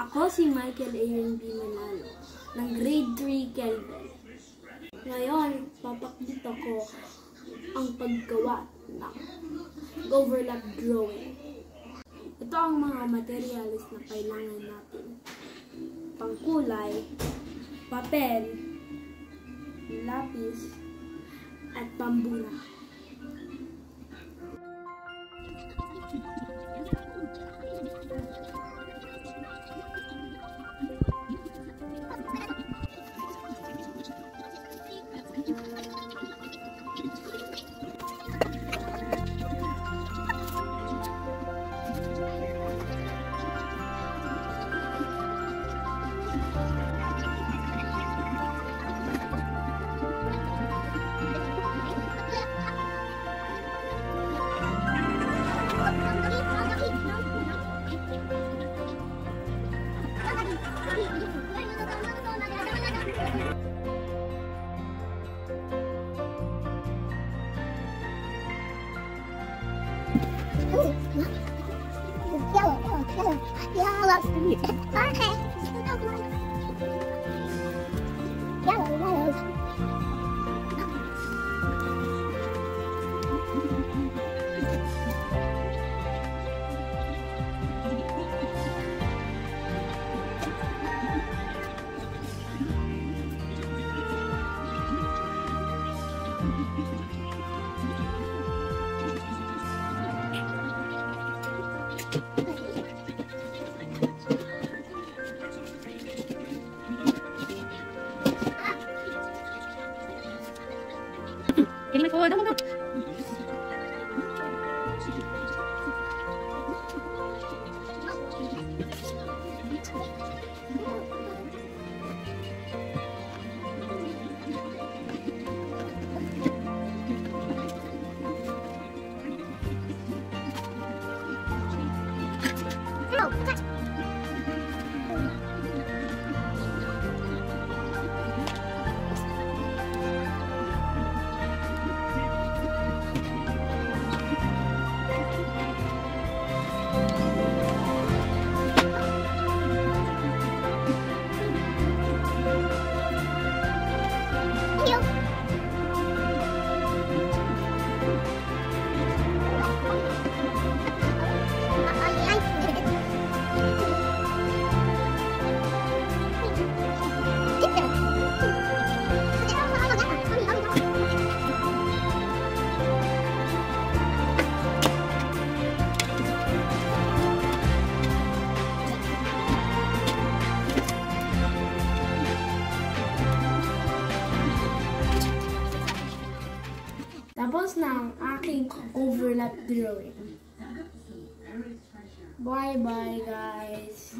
Ako si Michael Aaron B. Manalo ng grade 3 Kelvin. Ngayon, papaklito ko ang paggawa ng overlap drawing. Ito ang mga materials na kailangan natin. Pangkulay, papel, lapis, at Oh, Yellow, yellow, yellow, yellow. Okay. Yellow, yellow. Cái này thôi, đúng không? Tapos na ang aking overlap drawing. Bye-bye, guys.